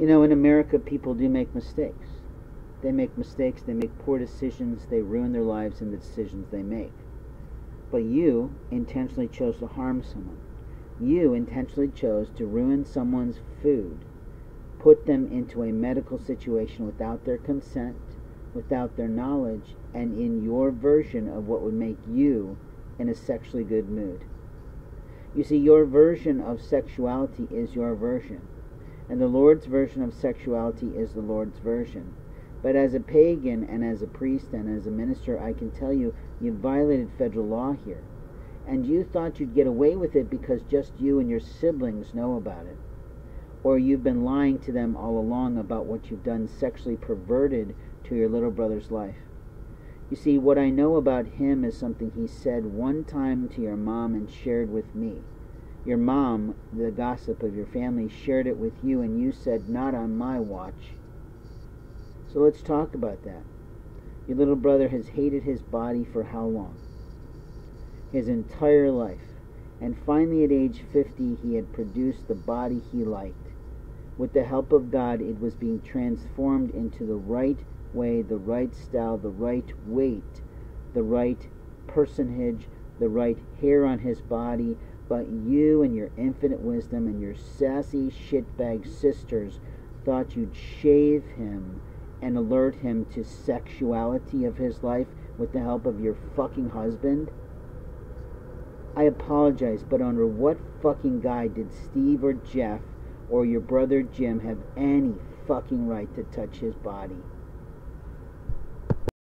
You know, in America, people do make mistakes. They make mistakes, they make poor decisions, they ruin their lives in the decisions they make. But you intentionally chose to harm someone. You intentionally chose to ruin someone's food, put them into a medical situation without their consent, without their knowledge, and in your version of what would make you in a sexually good mood. You see, your version of sexuality is your version. And the Lord's version of sexuality is the Lord's version. But as a pagan and as a priest and as a minister, I can tell you, you violated federal law here. And you thought you'd get away with it because just you and your siblings know about it. Or you've been lying to them all along about what you've done sexually perverted to your little brother's life. You see, what I know about him is something he said one time to your mom and shared with me. Your mom, the gossip of your family, shared it with you, and you said, Not on my watch. So let's talk about that. Your little brother has hated his body for how long? His entire life. And finally, at age 50, he had produced the body he liked. With the help of God, it was being transformed into the right way, the right style, the right weight, the right personage, the right hair on his body, but you and your infinite wisdom and your sassy shitbag sisters thought you'd shave him and alert him to sexuality of his life with the help of your fucking husband? I apologize, but under what fucking guy did Steve or Jeff or your brother Jim have any fucking right to touch his body?